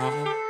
Mama.